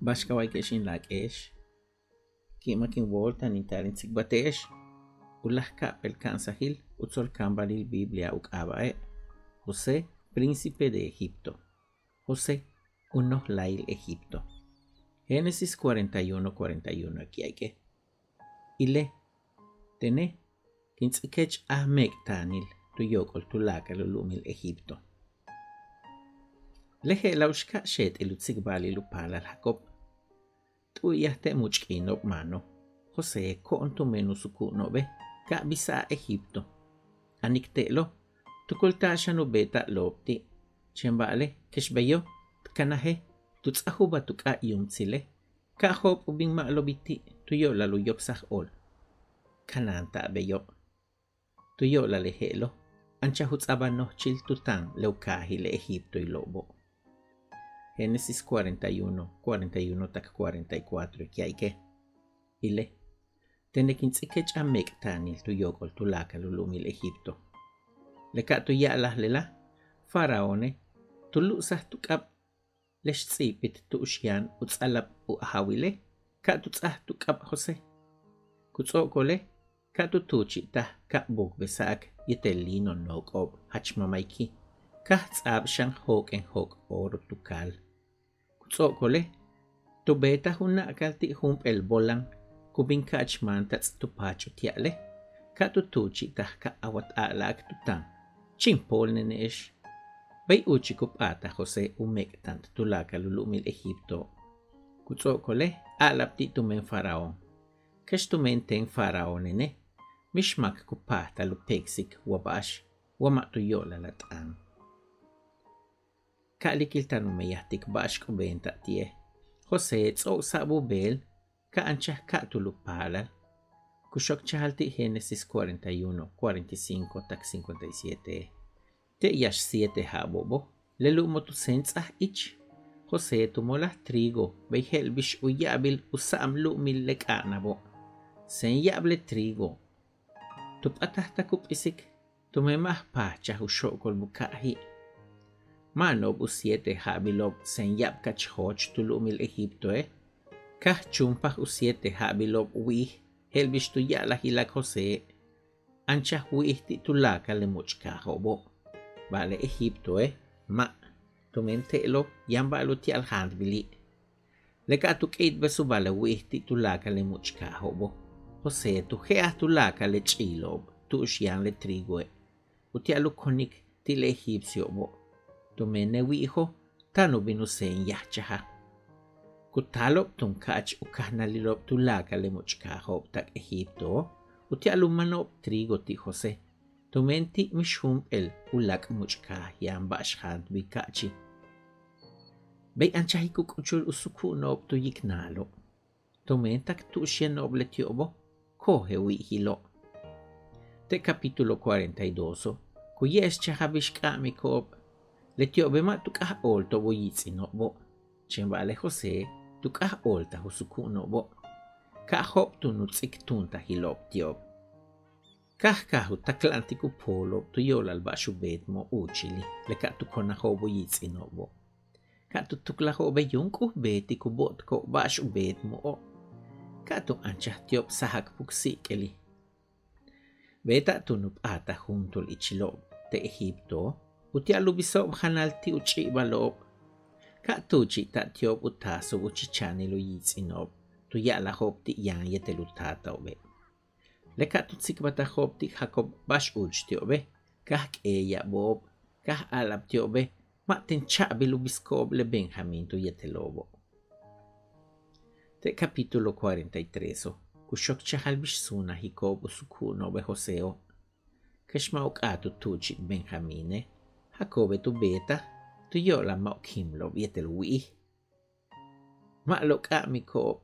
Bashkawai keshin lakesh. Kima kin volta nintarin tsikbatesh. Ulah kapel kansahil utsol kambalil Biblia ukabae. José, príncipe de Egipto. José, uno lail Egipto. Génesis 41, 41. Aquí hay que. Ile, tene, kintsikech ahmek tanil, tu yokol tu lumil Egipto. Lehe laushka shet ilutsik bali lupala Jacob. Tuyaste muchkino mano. José con tu menu sukunobe. Ka bisa Egipto. Aniktelo. Tukultasha no beta lopti. Chembale, keshbeyo. Tkanahe. Tutsahuba tuka yumtsile. Kahop ubing maalobiti. Tuyo laluyok sahol. Kananta beyo. la lalehelo. Ancha hutsaba nochil tutan leukahi le Egipto y lobo. Génesis 41, 41 tak 44 que hay que. Ile. Tenekintzike chamek tanil tu yokol tu laka lulumil Egipto. Leka tu yalah lela. Faraone. Tu lusah tu kap. Lesh tsipit tu usyan utsalap u ahawile. Ka tu tsah tu kap Jose. Kutsokole. Ka tu tuchi tah ka bog besak yetelino nokob hachmamaiki. Kah tsab shan hok en hok oro tukal. Tsokole, tu beta hunna kalti hump el bolan, kubin kaċman ta' stupaċu tjaqle, katu tuċi taħka għawat għalak tutan, ċimpol ninish. Bej uċi kubqata Jose u mektant tulaka l-lum il-Eħibto. Kutsokole, għalab titu minn faraon. Kax tu minn ten faraon nini, mish mak kubqata l-peksik wabax, wamaqtu jola l-atqan. كالي كيلتان ميهتك باش كوبين تأتيه خوسي تسوق سابو بيل كأنشه كأتولو بالا كشوك تشهالتي هينسيس 41 45 تاك 57 تيياش سيتي هابوبو للو موتو سينس اح خوسي مولا تريغو بيهل بيش ويابل وسام لو ميلك آنابو سين يابل تريغو تبقى تحتكو بإسك تمي ماه باحجه وشوكو البكاهي Manob u 7 habilob sen yab kachhoch tulumil Egipto eh. Kah chumpah u 7 habilob wih helbish tu yala hilak Jose. Ancha wih titulaka le muchka hobo. Vale Egipto eh. Ma. Tumentelo yamba lo ti al hand bili. Leka tu keit besu vale wih titulaka le muchka hobo. Jose tu hea tulaka le chilob. Tu ushian le trigo eh. Uti alu konik ti le egipcio bo. Tumene wiho tanu binu sen yachaha. Kutalop tun kach ukahnalilop tulaka le muchkahop tak Egipto, uti alumanop trigo ti Jose. Tumenti el ulak muchkah yan bashhad bikachi. Bay anchahi kukuchul usuku nop tu yiknalo. Tumentak tu noble tiobo, coge wihilo. Te capítulo 42, kuyes chahabishkami Letiobe ma tukah olto boyitsi no bo. Chembale José tukah olta husuku no bo. Ka hop tunutsik no, tunta hilop tiob. Kah kahu taklantiku polo tu yola alba shubet mo uchili. Le ka tukona hobo yitsi no bo. Ka tu tukla hobe yung uhbeti kubot ko ba shubet mo o. Ka tu anchah tiob sahak puksikeli. Beta tunup ata juntul ichilob te Egipto utia lubisob hanal ti uchi balob. Ka tuchi ta tiob utaso uchichani lo yitsinob, tu ya la hop ti yan yete lutata obe. Le ka tu tsikbata ti Jacob bash uch tiobe, kah eya bob, kah alab tiobe, ma ten chabi lubiskob le Benjamin tu yete lobo. Te capítulo 43. Kushok chahal bish suna Jacob usukuno be Joseo. Keshma ukatu tuchi Benjamine. Jacobe tu beta, tu yola ma kimlo vietel wi. Ma lo ka mi ko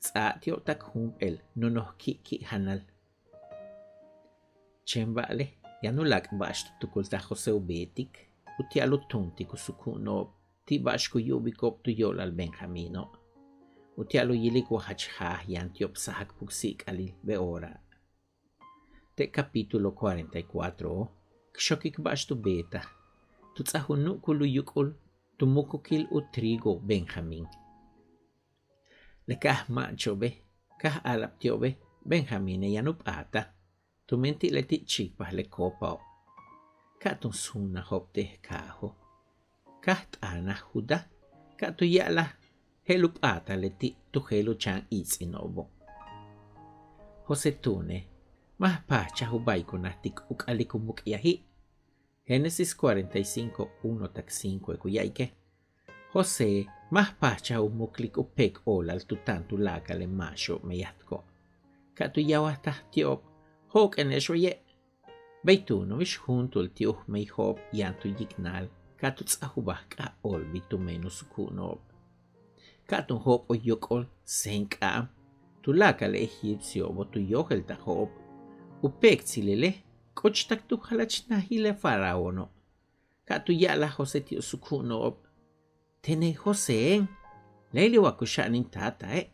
tsa tio tak el no no ki ki hanal. Chembale, ya no lak bash tu kulta Joseo betik, uti alo tonti kusukuno ti bash ku yubi kop tu yola al Benjamino. Uti alo yili ko hachha yan tiop sahak puksik alil be ora. Te capítulo 44, kshokik bash tu beta, tutzahunu kulu yukul tumukukil u trigo Benjamín. Le kah macho be, kah alaptio be, Benjamín e yanup ata, tumenti le tichipas le kopao. Katun suna hopte kaho. Kah tana juda, katu yala helup ata le ti tu helu chan izinobo. Jose Tune, más pacha hubaikunas tik ukalikumukiahi Génesis 45, 1 tak 5 kuyaike. José, más pacha umuklik upek olal tutantu lakale macho meyatko. Katu yawastah tiop, hok en eshoye. Beituno vish junto el tio meihob yantu yignal, katu tsahubah ka ol bitu menu sukunob. Katu hop o yokol senkam, tu lakale egipcio bo tu yohel ta hop. Upek tsilele, kochtak tu halachnahile faraono. Katu yala José tio sukunob. Tene José, leli wakushanin tata eh.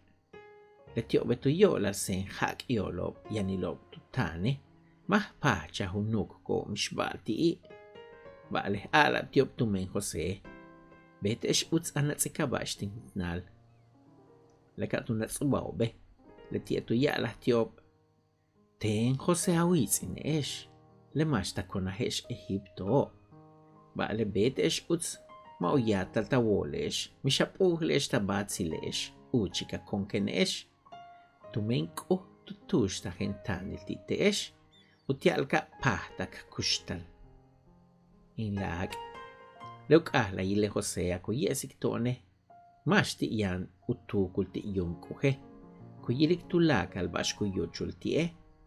Le tio betu yola sen hak yolob yanilob tutane. Mah pacha hunuk ko mishbalti i. Vale, ala tiop tumen José. Betesh uts anatzikabashtin nal. Le katu natsubaube. Le tietu yala תהן חוסאוויץ אין אש, למה שתכונה אש אהיבתו. בעלי בית אש עוץ, מאוית על תוולש, משפוך לאש טבצי לאש, וצ'יקה קונקן אש. תומנקו תוטוש תהן תנל תיטש, ותיאלקה פחתק קושטל. אין להג. Leuk ahla jille hosea ku jesik tone. Masti ian utukul ti ium kuhe. Ku jilik tulakal bashku yochul tie.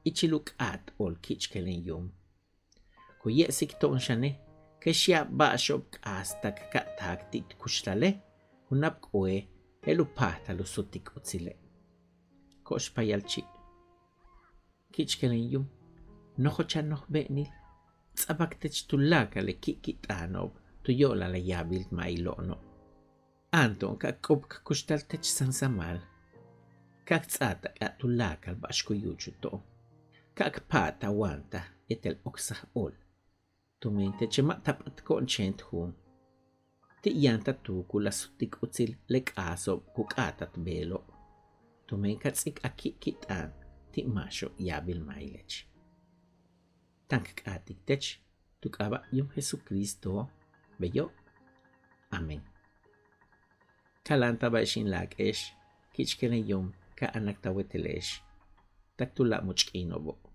ichilukat ol kichkelin yum. Kuyesik ton shane, keshia bashop astak katak tit kushtale, hunap kue, elupata lusutik utsile. Koshpayalchi. Kichkelin yum, nohochan noh benil, tzabaktech tulaka le kikitanob, tuyola le yabilt mailono. Anton ka kopk kushtal tech sansamal. Kak tzata ka tulakal bashku yuchu to. كاكباتا وانتا يتل أكسا أول تمينت جما تبقى تكون شنت هون تيانتا توكو لسوتيك أتسل لك آسوب كوكاتا تبيلو تمين كاتسيك أكي كيتان تيماشو يابل مايلج تانك كاتيك تج تكابا يوم هسو كريستو بيو Amén. Kalanta baishin lak esh, kichkene yom ka anak tawetelesh, taktula muchkinobo.